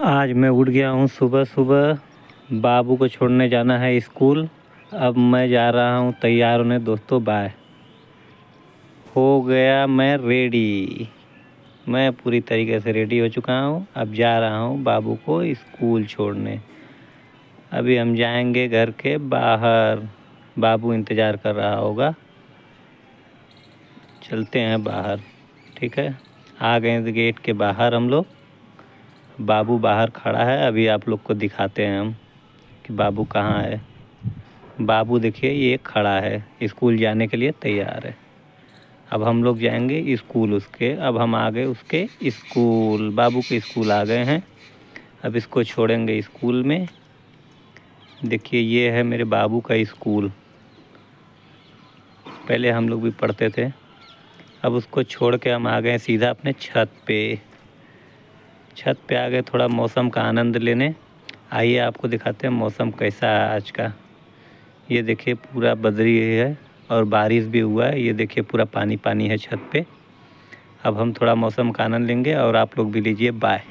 आज मैं उठ गया हूँ सुबह सुबह। बाबू को छोड़ने जाना है स्कूल। अब मैं जा रहा हूँ तैयार होने। दोस्तों बाय हो गया मैं रेडी मैं पूरी तरीके से रेडी हो चुका हूँ। अब जा रहा हूँ बाबू को स्कूल छोड़ने। अभी हम जाएँगे घर के बाहर। बाबू इंतज़ार कर रहा होगा। चलते हैं बाहर, ठीक है? आ गए गेट के बाहर हम लोग। बाबू बाहर खड़ा है, अभी आप लोग को दिखाते हैं हम कि बाबू कहाँ है। बाबू देखिए, ये खड़ा है, स्कूल जाने के लिए तैयार है। अब हम लोग जाएँगे स्कूल उसके, अब हम आ गए उसके स्कूल, बाबू के स्कूल आ गए हैं। अब इसको छोड़ेंगे स्कूल में। देखिए, ये है मेरे बाबू का स्कूल। पहले हम लोग भी पढ़ते थे। अब उसको छोड़ के हम आ गए सीधा अपने छत पे। छत पे आ गए थोड़ा मौसम का आनंद लेने। आइए आपको दिखाते हैं मौसम कैसा है आज का। ये देखिए पूरा बदरी है और बारिश भी हुआ है। ये देखिए पूरा पानी पानी है छत पे। अब हम थोड़ा मौसम का आनंद लेंगे और आप लोग भी लीजिए बाय।